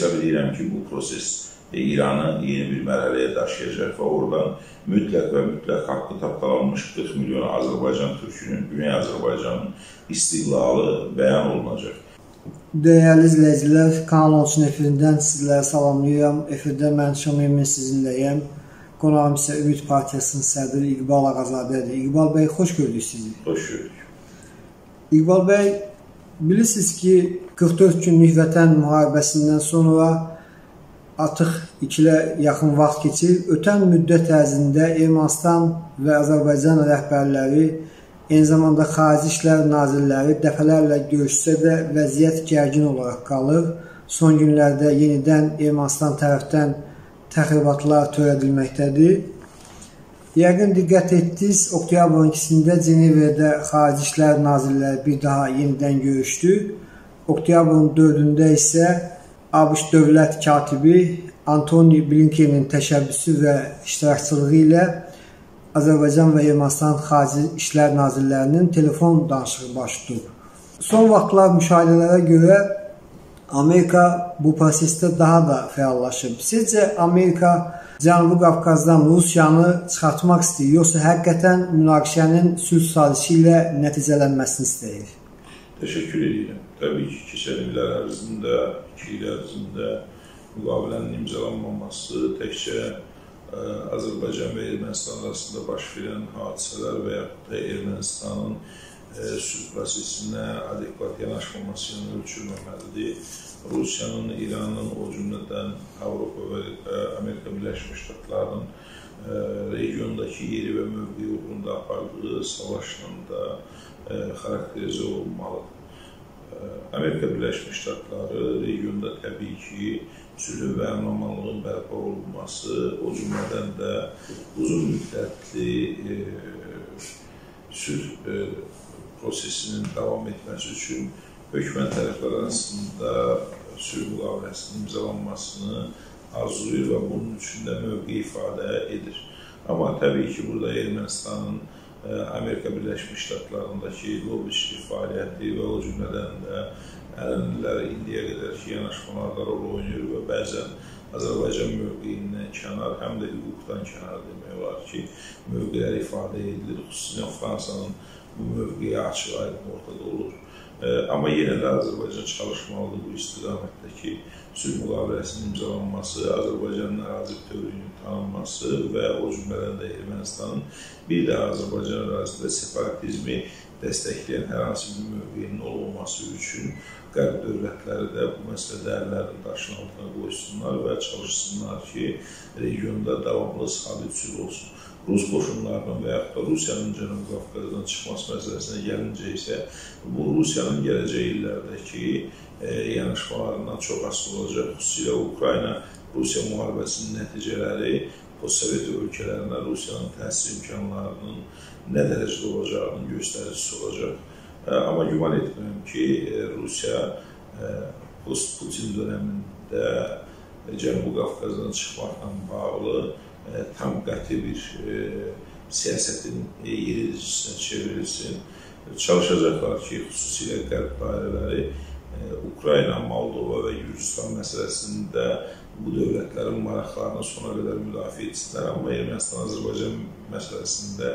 Hesab edirəm ki, bu proses İranı yeni bir mərhələyə daşıyacaq və oradan mütləq və mütləq haqqı tapdalanmış 40 milyon Azərbaycan türkünün, Güney Azərbaycanın istiqlalı bəyan olunacaq. Dəyərli izləyicilər, Kanal 13 efirindən sizləri salamlayıram. Efirdə mən Şamimin sizinləyəm. Qonağım isə Ümid Partiyasının sədri İqbal Ağazadədir. İqbal bəy, xoş gördük sizi. Xoş gördük. İqbal bəy, bilirsiniz ki, 44 günlük vətən müharibəsindən sonra artıq ikilə yaxın vaxt keçir. Ötən müddət ərzində Ermənistan və Azərbaycan rəhbərləri Eyni zamanda Xarici İşlər Nazirləri dəfələrlə görüşsə də vəziyyət gərgin olaraq qalır. Son günlərdə yenidən Ermənistan tərəfdən təxribatlar törədilməkdədir. Yəqin diqqət etdiniz, oktyabrın 2-sində Cenevrədə Xarici İşlər Nazirləri bir daha yenidən görüşdü. Oktyabrın 4-də isə ABŞ dövlət katibi Antoni Blinkenin təşəbbüsü və iştirakçılığı ilə Azərbaycan və Ermənistan Xarici İşlər Nazirlərinin telefon danışığı baş tutub. Son vaxtlar müşahidələrə görə Amerika bu prosesdə daha da fəallaşıb. Sizcə Amerika Cənubi Qafqazdan Rusiyanı çıxartmaq istəyir, yoxsa həqiqətən münaqişənin sülh sazişi ilə nəticələnməsini istəyir? Təşəkkür edirəm. Təbii ki, keçən illər ərzində, iki il ərzində müqavilənin imzalanmaması təkcə Azərbaycan və Ermənistan arasında baş verən hadisələr və yaxud da Ermənistanın sülh prosesinə adekvat yanaşmaması ilə ölçülməməlidir. Rusiyanın, İranın, o cümlədən Avropa və Amerika Birləşmiş Ştatlarının regiondakı yeri və mövqeyi uğrunda apardığı savaşla da xarakterizə olunmalıdır. Amerika Birləşmiş Ştatları regionda təbii ki, sülhün və əmin-amanlığın bərpa olunması, o cümlədən də uzun müddətli e, sülh e, prosesinin davam etməsi üçün hökumət tərəflər arasında sülh müqaviləsinin imzalanmasını arzulayır və bunun üçün də mövqe ifadə edir. Amma təbii ki, burada Ermənistanın e, Amerika Birləşmiş Ştatlarındakı lobbiçilik fəaliyyəti və o cümlədən də ənənələri indiyə qədər ki, yanaşmalarda rol oynayır və bəzən Azərbaycan mövqeyindən kənar, həm də hüquqdan kənar demək olar ki, mövqelər ifadə edilir. Xüsusilə Fransanın mövqeyi açıq aydın ortada olur. Amma yenə də Azərbaycan çalışmalıdır bu istiqamətdəki sülh müqaviləsinin imzalanması, Azərbaycanın ərazi bütövlüyünün tanınması və o cümlədən də Ermənistanın bir də Azərbaycan ərazisində separatizmi dəstəkləyən hər hansı bir mövqeyinin olmaması üçün qərb dövlətləri də bu məsələ dəyərlərini daşın altına qoysunlar və çalışsınlar ki, regionda davamlı sabit sülh olsun. Rus qoşunlarının və yaxud da Rusiyanın Cənubi Qafqazdan çıxması məsələsinə gəlincə isə bu Rusiyanın gələcək illərdəki e, yanaşmalarından çox asılı olacaq. Xüsusilə Ukrayna-Rusiya müharibəsinin nəticələri postsovet ölkələrinə Rusiyanın təsir imkanlarının nə dərəcədə olacağının göstəricisi olacaq. Amma güman etmirəm ki, Rusiya post-Putin dönəmində Cənubi Qafqazdan çıxmaqla bağlı tam qəti bir siyasətin yericisinə çevrilsin. Çalışacaqlar ki, xüsusilə qərb dairələri Ukrayna, Moldova və Gürcistan məsələsində bu dövlətlərin maraqlarını sona qədər müdafiə etsinlər, amma Ermənistan-Azərbaycan məsələsində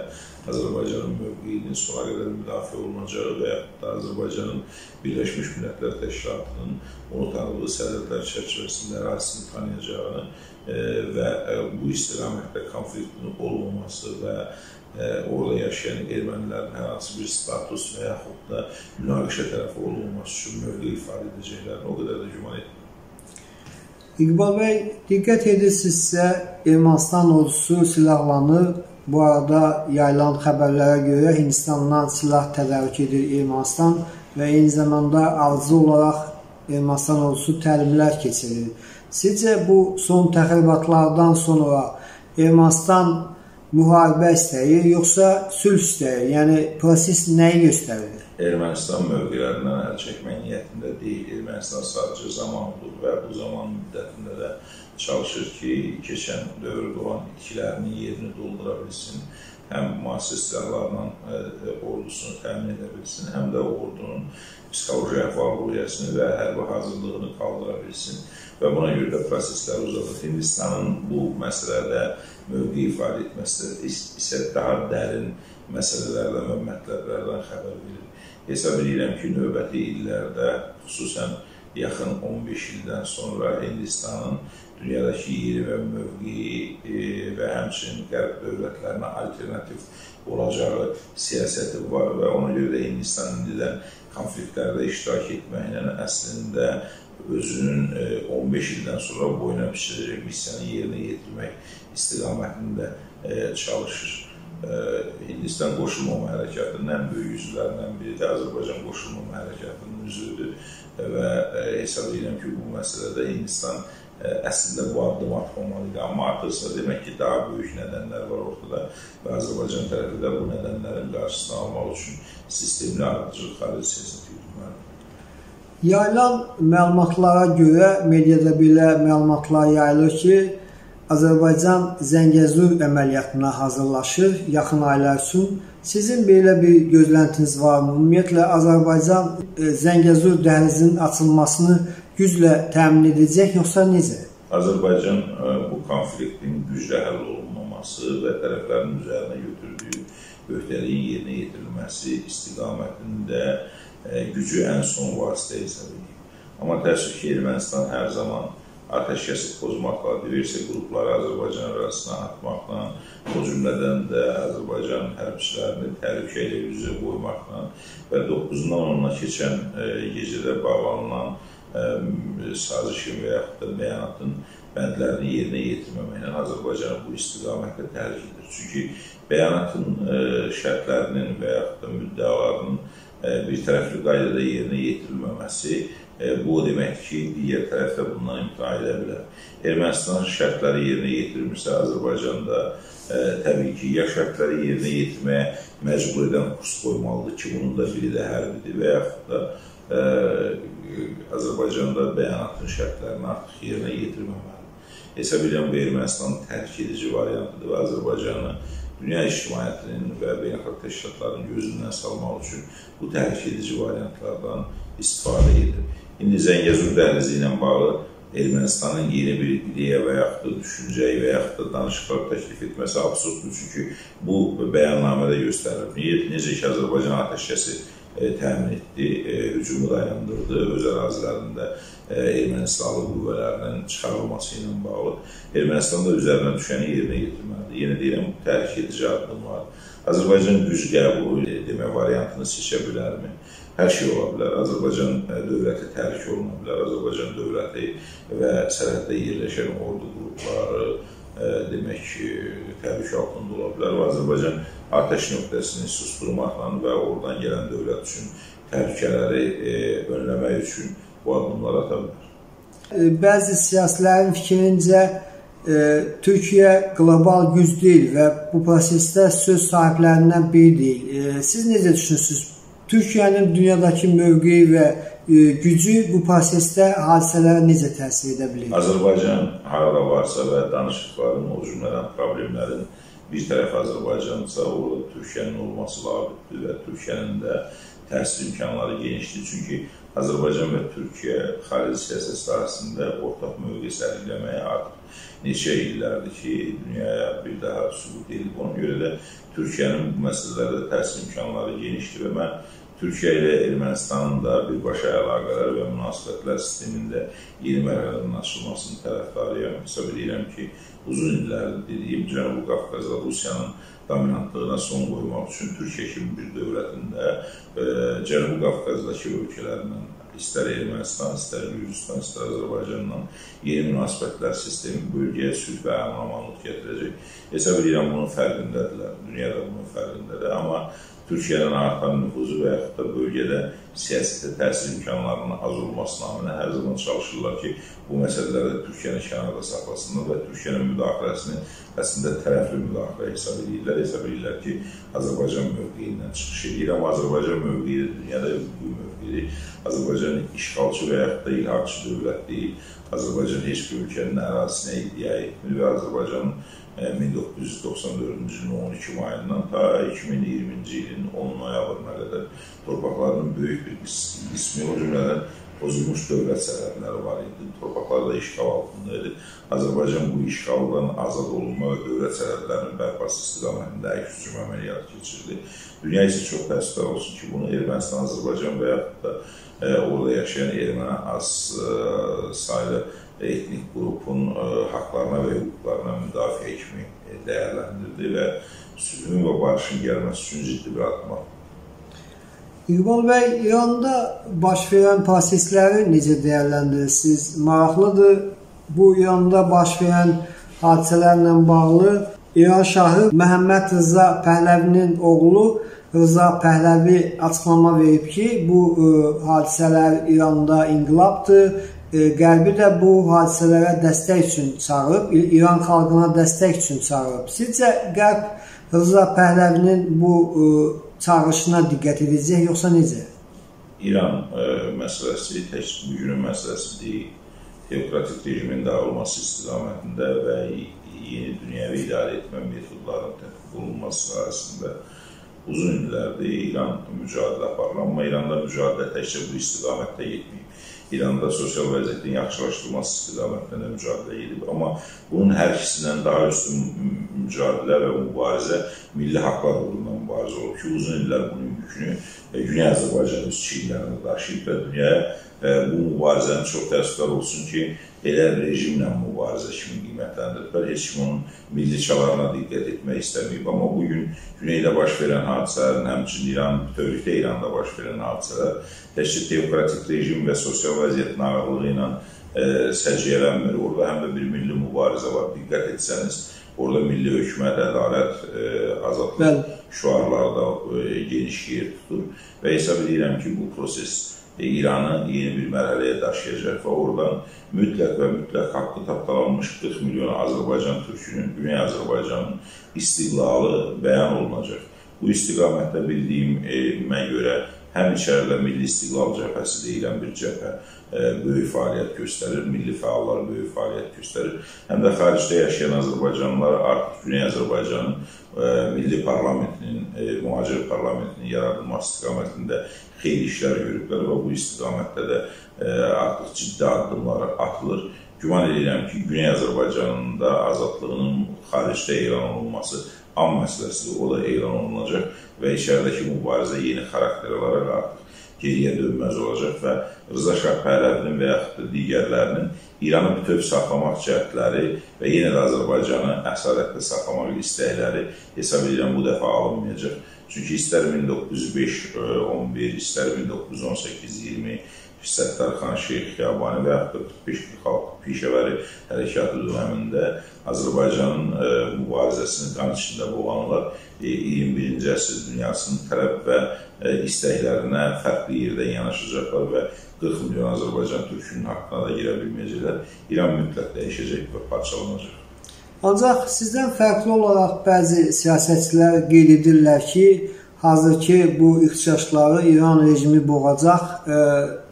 Azərbaycanın mövqeyinin sona qədər müdafiə olunacağı və yaxud da Azərbaycanın Birləşmiş Millətlər Təşkilatının onu tanıdığı sərhədlər çərçivəsində ərazisini tanıyacağını e, və e, bu istiqamətdə konfliktin olmaması və e, orada yaşayan ermənilərin hər hansı bir status və yaxud da münaqişə tərəfi olmaması üçün mövqe ifadə edəcəklərini o qədər də güman etmirəm. İqbal bəy, diqqət edirsinizsə, Ermənistan ordusu silahlanır. Bu arada yayılan xəbərlərə görə Hindistandan silah tədarük edir Ermənistan və eyni zamanda arzu olaraq Ermənistan ordusu təlimlər keçirir. Sizcə bu son təxribatlardan sonra Ermənistan müharibə istəyir, yoxsa sülh istəyir? Yəni proses nəyi göstərir? Ermənistan mövqelərindən əl çəkmək niyyətində deyil. Ermənistan sadəcə zamanıdır və bu zaman müddətində də çalışır ki, keçən dövrdə olan itkilərinin yerini doldura bilsin. həm müasir silahlarla ordusunu təmin edə bilsin, həm də ordunun psixoloji əhval-ruhiyyəsini və hərbi hazırlığını qaldıra bilsin və buna görə də prosesləri uzadır. Hindistanın bu məsələdə mövqe ifadə etməsi isə daha dərin məsələlərdən və mətləblərdən xəbər verir. Hesab edirəm ki, növbəti illərdə, xüsusən yaxın 15 ildən sonra Hindistanın dünyadakı yeri və mövqeyi e, və həmçinin qərb dövlətlərinə alternativ olacağı siyasəti var və ona görə də Hindistan indi də konfliktlərdə iştirak etməklə əslində özünün 15 e, ildən sonra boyuna pişirəcək missiyanı yerinə yetirmək istiqamətində e, çalışır. Hindistan qoşulmama hərəkatının ən böyük üzvlərindən biri də Azərbaycan qoşulmama hərəkatının üzvüdür və hesab edirəm ki, bu məsələdə Hindistan əslində bu addım atmamalı idi. Amma artıqsa demək ki, daha böyük nədənlər var ortada və Azərbaycan tərəfi də bu nədənlərin qarşısını almaq üçün sistemli ardıcıl xarici siyasət yürütməlidir. Yayılan məlumatlara görə mediada belə məlumatlar yayılır ki, Azərbaycan Zəngəzur əməliyyatına hazırlaşır yaxın aylar üçün. Sizin belə bir gözləntiniz varmı? Ümumiyyətlə Azərbaycan Zəngəzur dəhlizinin açılmasını güclə təmin edəcək, yoxsa necə? Azərbaycan e, bu konfliktin güclə həll olunmaması və tərəflərin üzərinə götürdüyü öhdəliyin yerinə yetirilməsi istiqamətində e, gücü ən son vasitə hesab edir. Amma təəssüf ki, Ermənistan hər zaman atəşkəsi pozmaqla, diversiya qrupları Azərbaycan arasına atmaqla, o cümlədən də Azərbaycan hərbçilərini təhlükə ilə üzə qoymaqla və 9-dan 10-na keçən e, gecədə bağlanılan sazişin və yaxud da bəyanatın bəndlərini yerinə yetirməməklə Azərbaycanı bu istiqamətdə tərk edir. Çünki bəyanatın şərtlərinin və yaxud da müddəalarının bir tərəfli qaydada yerinə yetirilməməsi bu o deməkdir ki, digər tərəf də bundan imtina edə bilər. Ermənistan şərtləri yerinə yetirmirsə, Azərbaycanda ə, təbii ki, ya şərtləri yerinə yetirməyə məcbur edən kurs qoymalıdır ki, bunun da biri də hərbidir və yaxud da ə, Azərbaycanda bəyanatın şərtlərini artıq yerinə yetirməməlidir. Hesab edirəm, bu Ermənistan tərk edici variantıdır və Azərbaycanı dünya ictimaiyyətinin və beynəlxalq təşkilatların gözündən salmaq üçün bu tərk edici variantlardan istifadə edir. İndi Zəngəzur dəhlizi ilə bağlı Ermənistanın yeni bir ideya və yaxud da düşüncəyi və yaxud da danışıqlar təklif etməsi absurddur. Çünki bu bəyannamədə göstərilir. Necə ki, Azərbaycan atəşkəsi E, təmin etdi, e, hücumu dayandırdı, öz ərazilərində e, Erməni silahlı qüvvələrinin çıxarılması ilə bağlı Ermənistan da üzərinə düşəni yerinə yetirməlidir. Yenə deyirəm, tərk edici addımlar. Azərbaycan güc qəbulu demək variantını seçə bilərmi? Hər şey ola bilər. Azərbaycan dövləti tərk oluna bilər. Azərbaycan dövləti və sərhəddə yerləşən ordu qrupları demək ki, təhlükə altında ola bilər və Azərbaycan atəş nöqtəsini susturmaqla və oradan gələn dövlət üçün təhlükələri e, önləmək üçün bu addımlar ata bilər. E, bəzi siyasilərin fikrincə e, Türkiyə qlobal güc deyil və bu prosesdə söz sahiblərindən biri deyil. Siz necə düşünürsünüz? Türkiyənin dünyadakı mövqeyi və gücü bu prosesdə hadisələrə necə təsir edə bilər? Azərbaycan harada varsa və danışıqların, o cümlədən problemlərin bir tərəf Azərbaycansa, orada Türkiyənin olması labiddir və Türkiyənin də təsir imkanları genişdir. Çünki Azərbaycan və Türkiyə xarici siyasət sahəsində ortaq mövqe sərgiləməyə artıq neçə illərdir ki, dünyaya bir daha sübut edib. Ona görə də Türkiyənin bu məsələlərdə təsir imkanları genişdir və mən Türkiyə ilə Ermənistanın da birbaşa əlaqələr və münasibətlər sistemində yeni mərhələnin açılmasının tərəfdarıyam. Hesab edirəm ki, uzun illərdir dediyim Cənubi Qafqazda Rusiyanın dominantlığına son qoymaq üçün Türkiyə kimi bir dövlətində e, Cənubi Qafqazdakı ölkələrlə istər Ermənistan, istər Gürcüstan, istər Azərbaycanla yeni münasibətlər sistemi bölgəyə sülh və əmin-amanlıq gətirəcək. Hesab edirəm bunun fərqindədirlər, dünya da bunun fərqindədir. Amma Türkiyənin artan nüfuzu və yaxud da bölgədə siyasətə təsir imkanlarının az olması naminə hər zaman çalışırlar ki, bu məsələlərdə Türkiyəni kənarda saxlasınlar və Türkiyənin müdaxiləsini əslində tərəfli müdaxilə hesab edirlər. Hesab edirlər ki, Azərbaycan mövqeyindən çıxış edir, amma Azərbaycan mövqeyi dünyada hüquqi mövqeyidir. Azərbaycan işğalçı və yaxud da ilhaqçı dövlət deyil. Azərbaycan heç bir ölkənin ərazisinə iddia etmir və Azərbaycan 1994-cü ilin 12 mayından ta 2020-ci ilin 10 noyabrına qədər torpaqlarının böyük bir qismi, o cümlədən pozulmuş dövlət sərhədləri var idi. Torpaqlar da işğal altında idi. Azərbaycan bu işğaldan azad olunma və dövlət sərhədlərinin bərpası istiqamətində əks hücum əməliyyatı keçirdi. Dünya isə çox təəssüflər olsun ki, bunu Ermənistan, Azərbaycan və yaxud da e, orada yaşayan erməni az e, saylı etnik qrupun e, haqlarına və hüquqlarına müdafiə kimi e, dəyərləndirdi və sülhün və barışın gəlməsi üçün ciddi bir addım atdı. İqbal bəy, İranda baş verən prosesləri necə dəyərləndirirsiniz? Maraqlıdır. Bu İranda baş verən hadisələrlə bağlı İran şahı Məhəmməd Rıza Pəhləvinin oğlu Rıza Pəhləvi açıqlama verib ki, bu ə, e, hadisələr İranda inqilabdır. Qərbi də bu hadisələrə dəstək üçün çağırıb, İran xalqına dəstək üçün çağırıb. Sizcə Qərb Rıza Pəhləvinin bu e, çağırışına diqqət edəcək, yoxsa necə? İran ə, e, məsələsi tək bugünün məsələsi deyil. Teokratik rejimin dağılması istiqamətində və yeni dünyəvi idarə etmə metodlarının tətbiq olunması sahəsində uzun illərdir İran mücadilə aparır. Amma İranda mücadilə təkcə bu istiqamətdə yetməyib. İranda sosial vəziyyətin yaxşılaşdırılması istiqamətində mücadilə edib. Amma bunun hər ikisindən daha üstün mücadilə və mübarizə milli haqlar uğrunda mübarizə olub ki, uzun illər bunun yükünü e, Güney Azərbaycan öz çiyinlərində daşıyıb və dünyaya e, bu mübarizəni çox təəssüflər olsun ki, elə rejimlə mübarizə kimi qiymətləndiriblər. Heç kim onun milli çalarına diqqət etmək istəməyib. Amma bugün Güneydə baş verən hadisələrin, həmçinin İran, bütövlükdə İranda baş verən hadisələr təkcə teokratik rejim və sosial vəziyyətin ağırlığı ilə e, səciyyələnmir. Orada həm də bir milli mübarizə var. Diqqət etsəniz, orada milli hökumət, ədalət, e, azadlıq şüarları da e, geniş yer tutur və hesab edirəm ki, bu proses İranı yeni bir mərhələyə daşıyacaq və oradan mütləq və mütləq haqqı tapdalanmış 40 milyon Azərbaycan türkünün, Güney Azərbaycanın istiqlalı bəyan olunacaq. Bu istiqamətdə bildiyim e, mən görə həm içəridə Milli İstiqlal Cəbhəsi deyilən bir cəbhə böyük fəaliyyət göstərir, milli fəallar böyük fəaliyyət göstərir. Həm də xaricdə yaşayan azərbaycanlılar artıq Güney Azərbaycanın e, milli parlamentinin, e, mühacir parlamentinin yaradılması istiqamətində xeyli işlər görüblər və bu istiqamətdə də e, artıq ciddi addımlar atılır. Güman edirəm ki, Güney Azərbaycanın da azadlığının xaricdə elan olunması am məsələsidir. O da elan olunacaq və içəridəki mübarizə yeni xarakter alaraq artıq geriyə dönməz olacaq və Rıza Şah Pəhləvinin və yaxud da digərlərinin İranı bütöv saxlamaq cəhdləri və yenə də Azərbaycanı əsarətlə saxlamaq istəkləri hesab edirəm bu dəfə alınmayacaq. Çünki istər 1905-11, istər 1918-20 Səttarxan Şeyx Xiyabani və yaxud da 45 xalq pişəvəri hərəkatı dönəmində Azərbaycanın ə, e, mübarizəsini qan içində boğanlar e, 21-ci əsr dünyasının tələb və ə, e, istəklərinə fərqli yerdən yanaşacaqlar və 40 milyon Azərbaycan türkünün haqqına da girə bilməyəcəklər. İran mütləq dəyişəcək və parçalanacaq. Ancaq sizdən fərqli olaraq bəzi siyasətçilər qeyd edirlər ki, hazırki bu ixtişaşları İran rejimi boğacaq, e,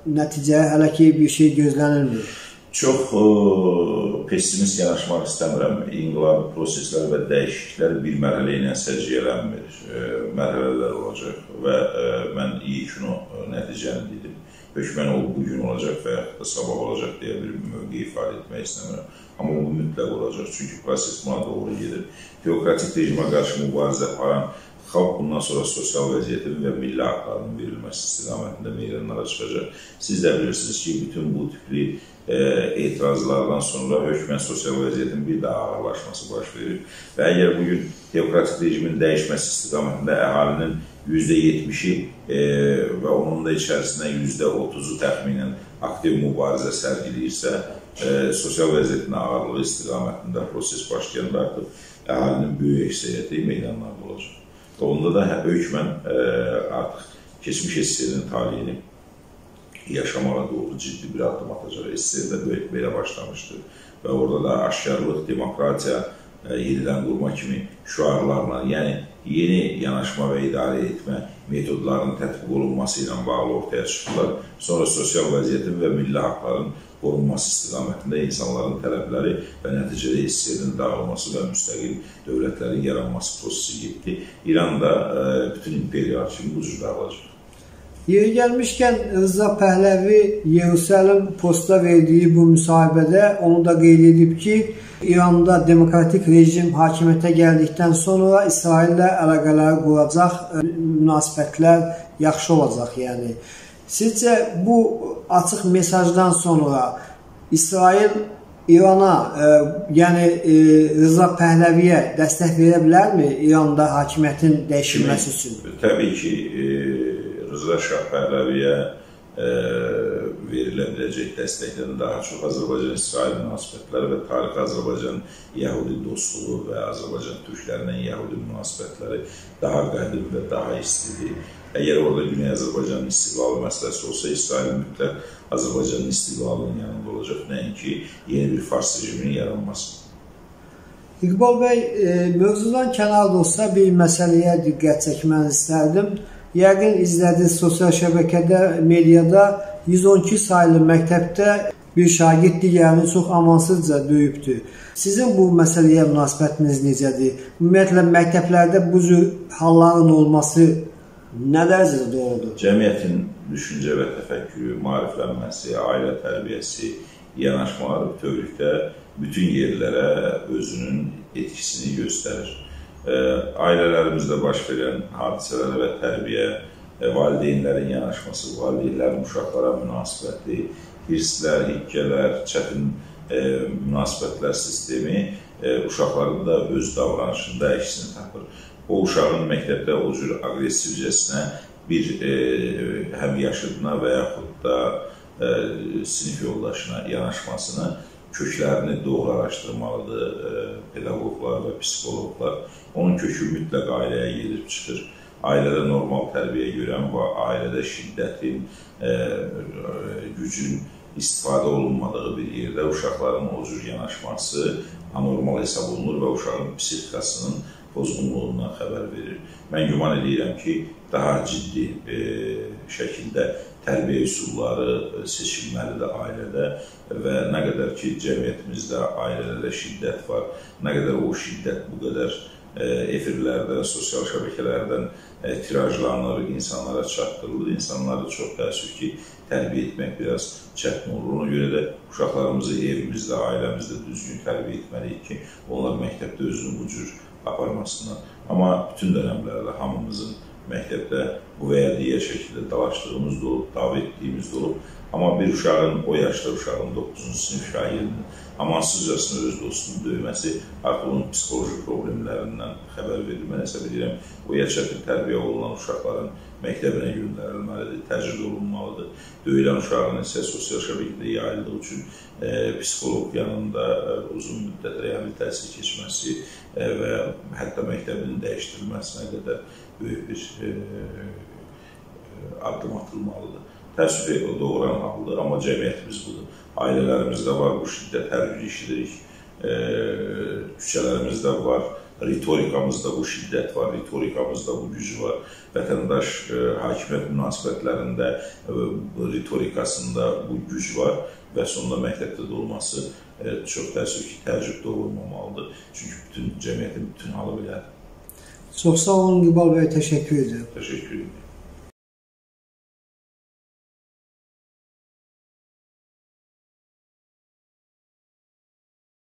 nəticəyə hələ ki bir şey gözlənilmir. Çox ə, e, pessimist yanaşmaq istəmirəm. İnqilabi proseslər və dəyişikliklər bir mərhələ ilə səciyyələnmir. E, mərhələlər olacaq və ə, mən yekunu nəticəni dedim hökmən o bu gün olacaq və yaxud da sabah olacaq deyə bir mövqe ifadə etmək istəmirəm. Amma bu mütləq olacaq, çünki proses buna doğru gedir. Teokratik rejimə qarşı mübarizə aparan xalq bundan sonra sosial vəziyyətin və milli haqlarının verilməsi istiqamətində meydanlara çıxacaq. Siz də bilirsiniz ki, bütün bu tipli e, etirazlardan sonra hökmən sosial vəziyyətin bir daha ağırlaşması baş verir. Və əgər bugün teokratik rejimin dəyişməsi istiqamətində əhalinin %70-i e, və onun da içərisində %30-u təxminən aktiv mübarizə sərgiləyirsə, e, sosial vəziyyətin ağırlığı istiqamətində proses başlayanda artıq əhalinin böyük əksəriyyəti meydanlarda olacaq. Və onda da hə, hökmən e, artıq keçmiş SSR-nin taliyini yaşamağa doğru ciddi bir addım atacaq. SSR də belə başlamışdı və orada da aşkarlıq, demokratiya, yenidən qurma kimi şüarlarla, yəni yeni yanaşma və idarə etmə metodlarının tətbiq olunması ilə bağlı ortaya çıxdılar. Sonra sosial vəziyyətin və milli haqların qorunması istiqamətində insanların tələbləri və nəticədə SSR-in dağılması və müstəqil dövlətlərin yaranması prosesi getdi. İran da bütün imperiya kimi bu cür dağılacaq. Yeri gəlmişkən Rıza Pəhləvi Yerusəlim Posta verdiyi bu müsahibədə onu da qeyd edib ki, İranda demokratik rejim hakimiyyətə gəldikdən sonra İsraillə əlaqələr quracaq, e, münasibətlər yaxşı olacaq, yəni. Sizcə bu açıq mesajdan sonra İsrail İrana, e, yəni e, Rıza Pəhləviyə dəstək verə bilərmi İranda hakimiyyətin dəyişilməsi üçün? Təbii ki, e, Rıza Şah Pəhləviyə e, verilə biləcək dəstəkdən daha çox Azərbaycan-İsrail münasibətləri və tarix Azərbaycan-Yəhudi dostluğu və Azərbaycan türklərinin Yəhudi münasibətləri daha qədim və daha istidir. Əgər orada Güney Azərbaycanın istiqlalı məsələsi olsa, İsrail mütləq Azərbaycanın istiqlalının yanında olacaq, nəinki yeni bir fars rejiminin yaranması. İqbal bəy, e, mövzudan kənar da olsa bir məsələyə diqqət çəkməni istərdim. Yəqin izlədiniz sosial şəbəkədə, mediada 112 saylı məktəbdə bir şagird digərini çox amansızca döyübdür. Sizin bu məsələyə münasibətiniz necədir? Ümumiyyətlə məktəblərdə bu cür halların olması nə dərəcədə doğrudur? Cəmiyyətin düşüncə və təfəkkürü, maariflənməsi, ailə tərbiyəsi, yanaşmaları bütövlükdə bütün yerlərə özünün etkisini göstərir ailələrimizdə baş verən hadisələrə və tərbiyə, valideynlərin yanaşması, valideynlərin uşaqlara münasibəti, hirslər, hikkələr, çətin münasibətlər sistemi uşaqların da öz davranışında əksini tapır. O uşağın məktəbdə o cür aqressivcəsinə bir həm yaşıdına və yaxud da sinif yoldaşına yanaşmasını köklərini doğru araşdırmalıdır pedaqoqlar və psixoloqlar. Onun kökü mütləq ailəyə gedib çıxır. Ailədə normal tərbiyə görən və ailədə şiddətin, gücün istifadə olunmadığı bir yerdə uşaqların o cür yanaşması anormal hesab olunur və uşağın psixikasının pozğunluğundan xəbər verir. Mən güman edirəm ki, daha ciddi e, şəkildə tərbiyə üsulları e, seçilməlidir ailədə və nə qədər ki, cəmiyyətimizdə ailələrdə şiddət var, nə qədər o şiddət bu qədər e, efirlərdən, sosial şəbəkələrdən e, tirajlanır, insanlara çatdırılır. İnsanları çox təəssüf ki, tərbiyə etmək biraz çətin olur. Ona görə də uşaqlarımızı evimizdə, ailəmizdə düzgün tərbiyə etməliyik ki, onlar məktəbdə özünü bu cür aparmasına. Amma bütün dönəmlərdə hamımızın məktəbdə bu və ya digər şəkildə dalaşdığımız da olub, dava etdiyimiz də olub. Amma bir uşağın, o yaşda uşağın 9-cu sinif şagirdinin amansızcasına öz dostunu döyməsi artıq onun psixoloji problemlərindən xəbər verir. Mən hesab edirəm, o yaşatın tərbiyə olunan uşaqların məktəbinə göndərilməlidir, təcrid olunmalıdır. Döyülən uşağın isə sosial şəbəkədə yayıldığı üçün e, psixoloq yanında e, uzun müddət reabilitasiya keçməsi e, və hətta məktəbinin dəyişdirilməsinə qədər böyük bir e, addım atılmalıdır. Təəssüf doğuran haldır, amma cəmiyyətimiz budur. Ailələrimizdə var bu şiddət, hər gün işidirik. E, küçələrimizdə var, ritorikamızda bu şiddət var, ritorikamızda bu güc var. Vətəndaş e, hakimiyyət münasibətlərində e, ritorikasında bu güc var və sonunda məktəbdə də olması e, çox təəssüf ki, təəccüb doğurmamalıdır. Çünki bütün cəmiyyətin bütün halı belədir. Çox sağ olun Qübal bəy, təşəkkür edirəm. Təşəkkür edirəm.